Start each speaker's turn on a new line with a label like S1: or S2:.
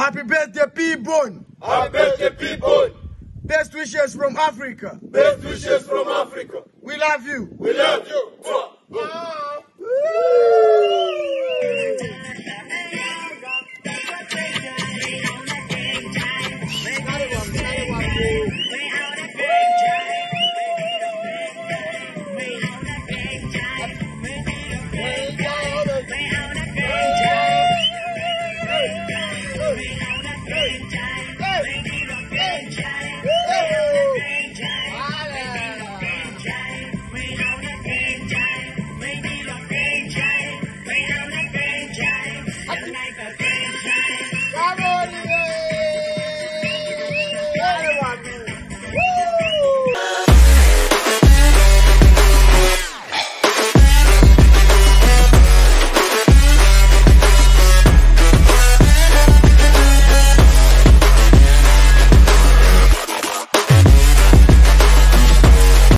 S1: Happy birthday, P-Bone.
S2: Happy birthday, people.
S1: Best wishes from Africa.
S2: Best wishes from Africa.
S1: We love you.
S2: We love you.
S1: Woo!